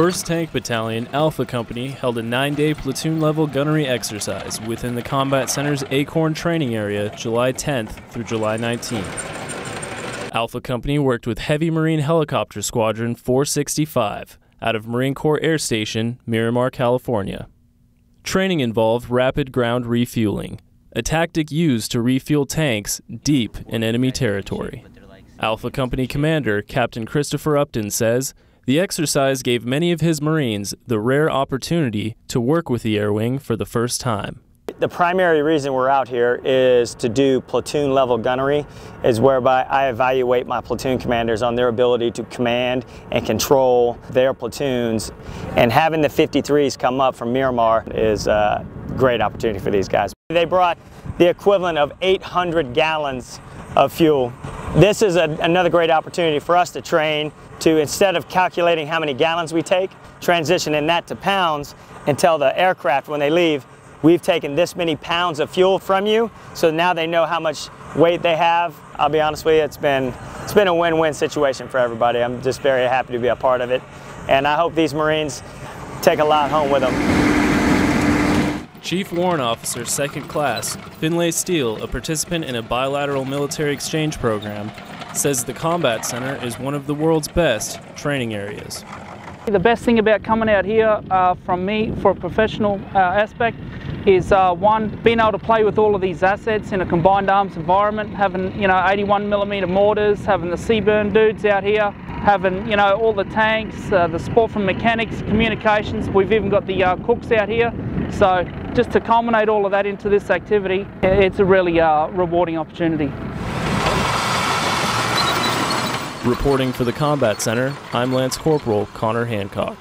1st Tank Battalion Alpha Company held a nine day platoon level gunnery exercise within the Combat Center's Acorn training area July 10th through July 19th. Alpha Company worked with Heavy Marine Helicopter Squadron 465 out of Marine Corps Air Station, Miramar, California. Training involved rapid ground refueling, a tactic used to refuel tanks deep in enemy territory. Alpha Company Commander Captain Christopher Upton says the exercise gave many of his Marines the rare opportunity to work with the Air Wing for the first time. The primary reason we're out here is to do platoon level gunnery, is whereby I evaluate my platoon commanders on their ability to command and control their platoons. And having the 53s come up from Miramar is a great opportunity for these guys. They brought the equivalent of 800 gallons of fuel. This is a, another great opportunity for us to train to, instead of calculating how many gallons we take, transitioning that to pounds and tell the aircraft when they leave, we've taken this many pounds of fuel from you, so now they know how much weight they have. I'll be honest with you, it's been, it's been a win-win situation for everybody. I'm just very happy to be a part of it, and I hope these Marines take a lot home with them. Chief Warrant Officer, 2nd Class, Finlay Steele, a participant in a bilateral military exchange program, says the Combat Center is one of the world's best training areas. The best thing about coming out here uh, from me for a professional uh, aspect is uh, one, being able to play with all of these assets in a combined arms environment, having, you know, 81 millimeter mortars, having the CBRN dudes out here, having, you know, all the tanks, uh, the support from mechanics, communications. We've even got the uh, cooks out here. So just to culminate all of that into this activity, it's a really uh, rewarding opportunity. Reporting for the Combat Center, I'm Lance Corporal Connor Hancock.